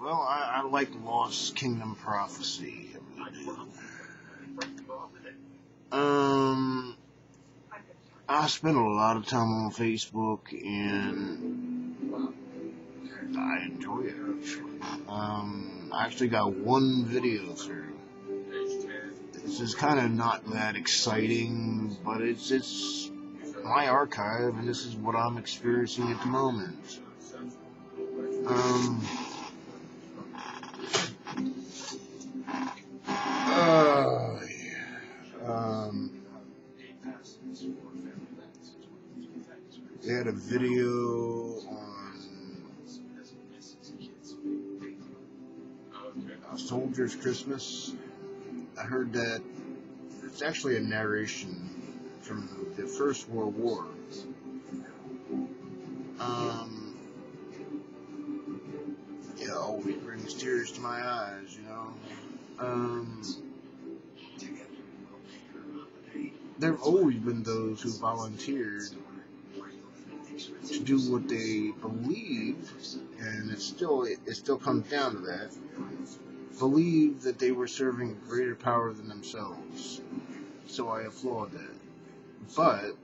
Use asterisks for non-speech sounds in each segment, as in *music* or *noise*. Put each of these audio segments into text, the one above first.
well, I, I like Lost Kingdom Prophecy. Um, I spend a lot of time on Facebook and I enjoy it actually. Um, I actually got one video through. This is kind of not that exciting, but it's it's my archive, and this is what I'm experiencing at the moment. Um. Video on Soldier's Christmas. I heard that it's actually a narration from the First World War. Um, it always brings tears to my eyes, you know. Um, there have always been those who volunteered to do what they believe, and it still it, still comes down to that. Believe that they were serving a greater power than themselves. So I applaud that. But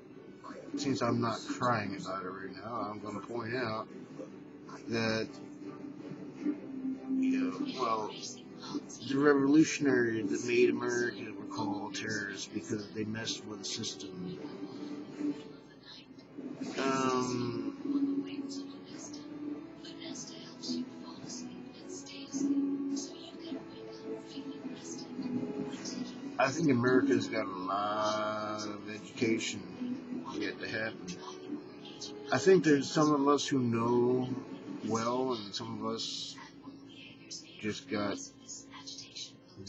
since I'm not crying about it right now, I'm going to point out that you know, well, the revolutionaries that made America were called terrorists because they messed with the system. Um, I think America's got a lot of education yet to happen. I think there's some of us who know well, and some of us just got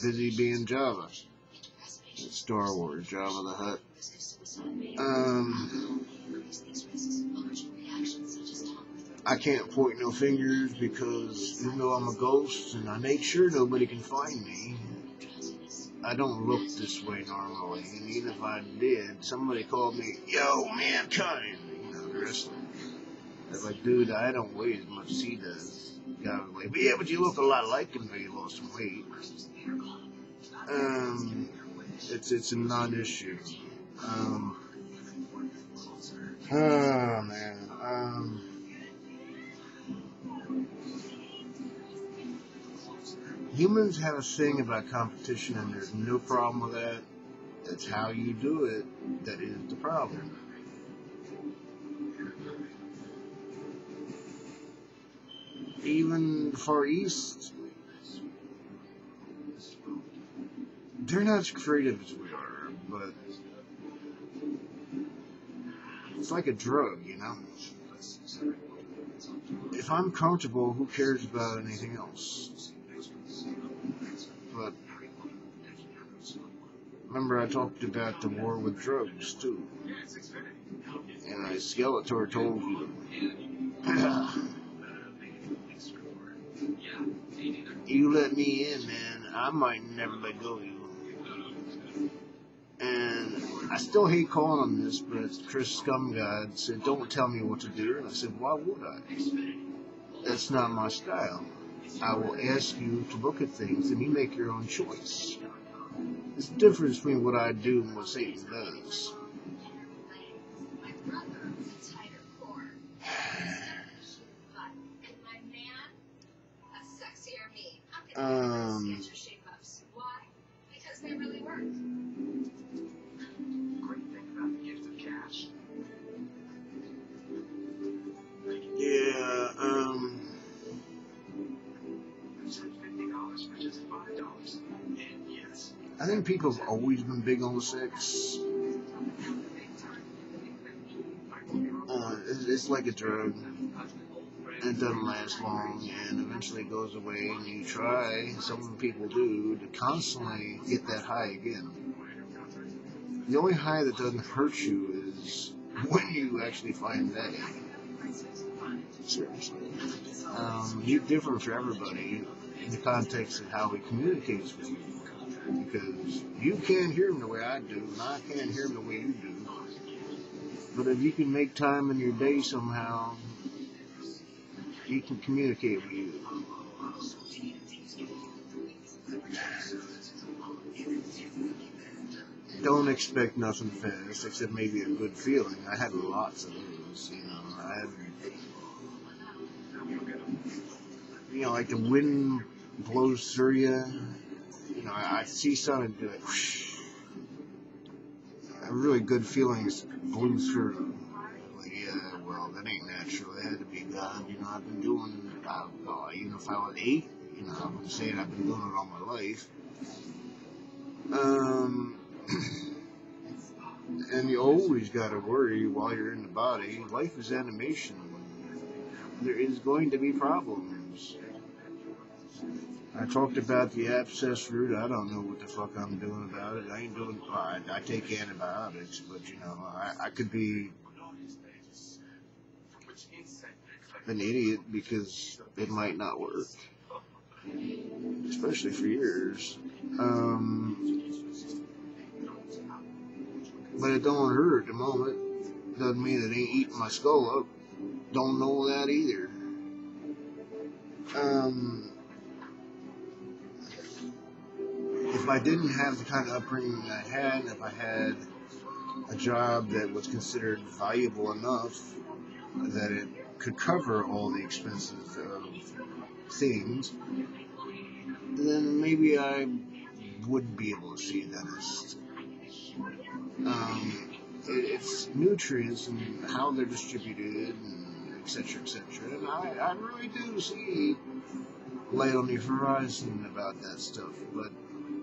busy being Jabba. Star Wars, Jabba the Hutt. Um, I can't point no fingers because even though I'm a ghost and I make sure nobody can find me, I don't look this way normally. And even if I did, somebody called me, yo, mankind, you know, the wrestling. They're like, dude, I don't weigh as much as he does. Guy was like, but yeah, but you look a lot like him, though you lost some weight. Um, it's, it's a non-issue. Um, oh, man. Um, humans have a thing about competition, and there's no problem with that. That's how you do it. That is the problem. Even the Far East, they're not as creative as we are, but it's like a drug, you know? If I'm comfortable, who cares about anything else? But remember, I talked about the war with drugs too, and I Skeletor told you, *clears throat* "You let me in, man. I might never let go of you." And I still hate calling him this, but Chris Scumgod said, "Don't tell me what to do," and I said, "Why would I?" That's not my style. I will ask you to look at things and you make your own choice. There's a difference between what I do and what Satan does. *sighs* Um, People have always been big on the sex. Uh, it's, it's like a drug. It doesn't last long, and eventually it goes away. And you try, some people do, to constantly get that high again. The only high that doesn't hurt you is when you actually find that. Seriously, um, you're different for everybody in the context of how he communicates with you because you can't hear them the way I do, and I can't hear them the way you do. But if you can make time in your day somehow, he can communicate with you. Don't expect nothing fast, except maybe a good feeling. I had lots of those, you know. I had, you know, like the wind blows through you. Know, I, I see something do it. Whoosh. A really good feelings blew through. Like, yeah, well, that ain't natural. It had to be God. You know, I've been doing, uh, uh, even if I was eight, you know, I would say I've been doing it all my life. Um, *clears throat* and you always got to worry while you're in the body. Life is animation. There is going to be problems. I talked about the abscess root. I don't know what the fuck I'm doing about it. I ain't doing. I, I take antibiotics, but you know, I, I could be an idiot because it might not work, especially for years. Um, but it don't hurt at the moment. Doesn't mean it ain't eating my skull up. Don't know that either. Um, if I didn't have the kind of upbringing I had, if I had a job that was considered valuable enough that it could cover all the expenses of things, then maybe I would be able to see dentist. Um, it's nutrients and how they're distributed, and et cetera, et cetera. And I, I really do see light on the horizon about that stuff. But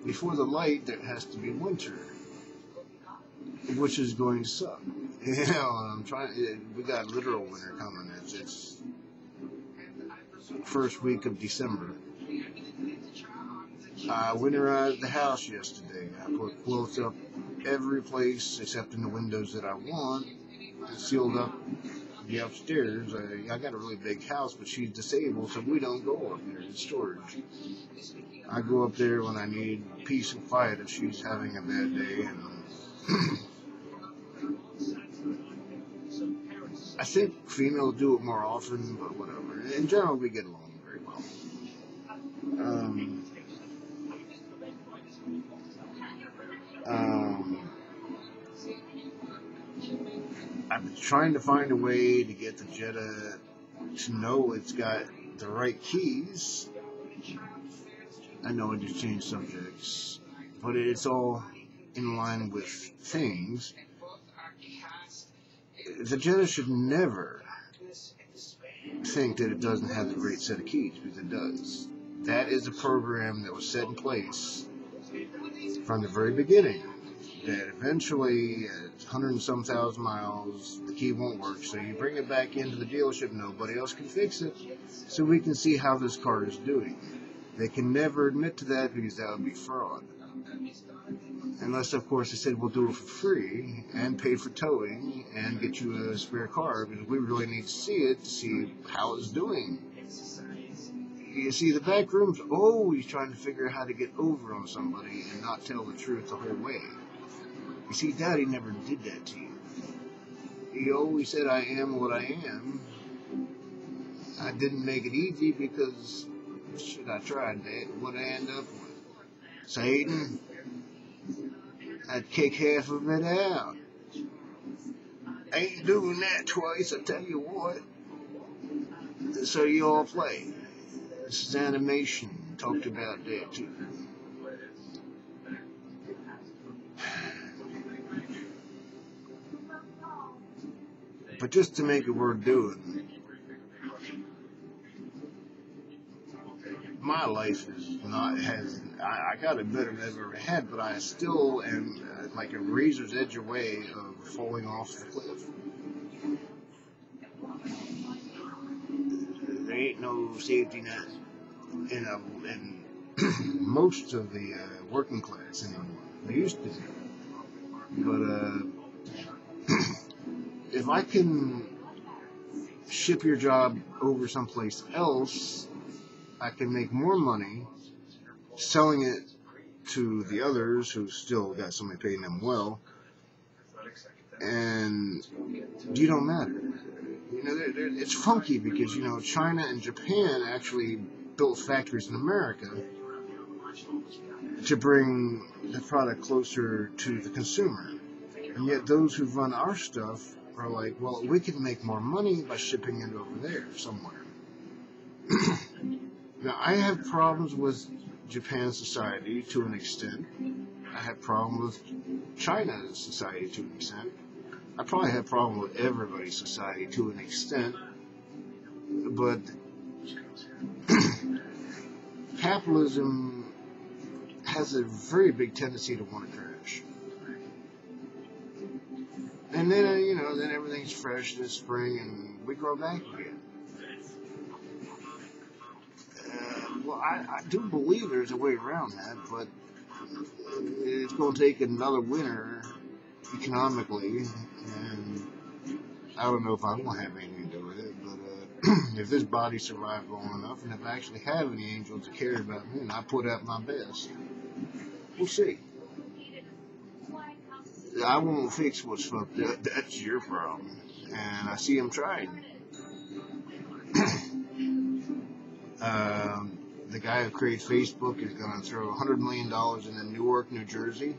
before the light, there has to be winter, which is going to suck. *laughs* You know, I'm trying. We got literal winter coming. It's, it's first week of December. I winterized the house yesterday. I put quilts up every place except in the windows that I want. Sealed up the upstairs. I, I got a really big house, but she's disabled, so we don't go up there in storage. I go up there when I need peace and quiet if she's having a bad day. And *clears throat* I think females do it more often, but whatever. In general, we get along very well. Um, um, been trying to find a way to get the Jetta to know it's got the right keys. I know I just changed subjects, but it's all in line with things the Jetta should never think that it doesn't have the great set of keys because it does. That is a program that was set in place from the very beginning. That eventually, at 100 and some thousand miles, the key won't work. So you bring it back into the dealership, nobody else can fix it. So we can see how this car is doing. They can never admit to that because that would be fraud. Unless, of course, they said we'll do it for free and pay for towing and get you a spare car because we really need to see it to see how it's doing. You see, the back room's always trying to figure out how to get over on somebody and not tell the truth the whole way. You see, Daddy never did that to you. He always said, I am what I am. I didn't make it easy because, shit, I tried that. What I end up with? Satan, I'd kick half of it out. Ain't doing that twice, I tell you what. So you all play. This is animation. Talked about that too. But just to make it worth doing, my life is not has I, I got it better than I've ever had, but I still am uh, like a razor's edge away of falling off the cliff. There ain't no safety net in a, in *clears throat* most of the uh, working class anymore. There used to be, but uh, *clears throat* if I can ship your job over someplace else I can make more money selling it to the others who still got somebody paying them well, and you don't matter. You know, they're, they're, it's funky because you know China and Japan actually built factories in America to bring the product closer to the consumer. And yet those who run our stuff are like, well, we can make more money by shipping it over there somewhere. *clears throat* now, I have problems with Japan society to an extent. I have problems with China society to an extent. I probably have problems with everybody's society to an extent. But *clears throat* capitalism has a very big tendency to want to crash. And then, you know, then everything's fresh this spring and we grow back again. Well, I, I do believe there's a way around that, but it's going to take another winter economically, and I don't know if I'm going to have anything to do with it, but uh, *clears throat* if this body survived long enough, and if I actually have any angels to care about me, and I put out my best, we'll see. I won't fix what's fucked up. That's your problem. And I see him trying. *clears throat* um, the guy who created Facebook is going to throw $100 million into Newark, New Jersey.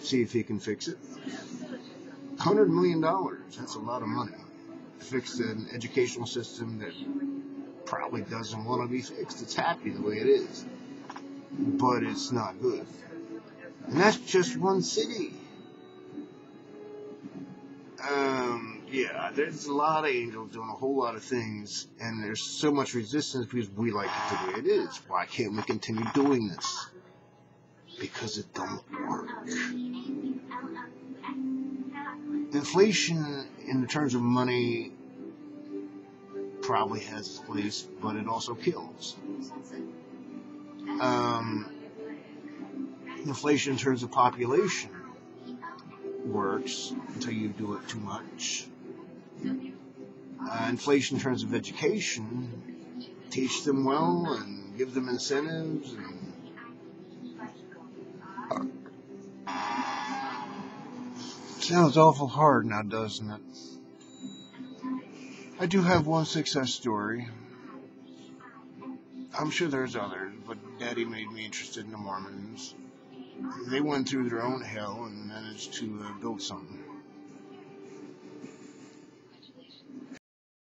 See if he can fix it. $100 million. That's a lot of money. Fix an educational system that probably doesn't want to be fixed. It's happy the way it is. But it's not good. And that's just one city. Um, yeah, there's a lot of angels doing a whole lot of things, and there's so much resistance because we like it the way it is. Why can't we continue doing this? Because it don't work. Inflation, in terms of money, probably has its place, but it also kills. Um, inflation in terms of population works until you do it too much. Uh, inflation in terms of education, teach them well and give them incentives. And sounds awful hard now, doesn't it? I do have one success story. I'm sure there's others, but Daddy made me interested in the Mormons they went through their own hell and managed to uh, build something.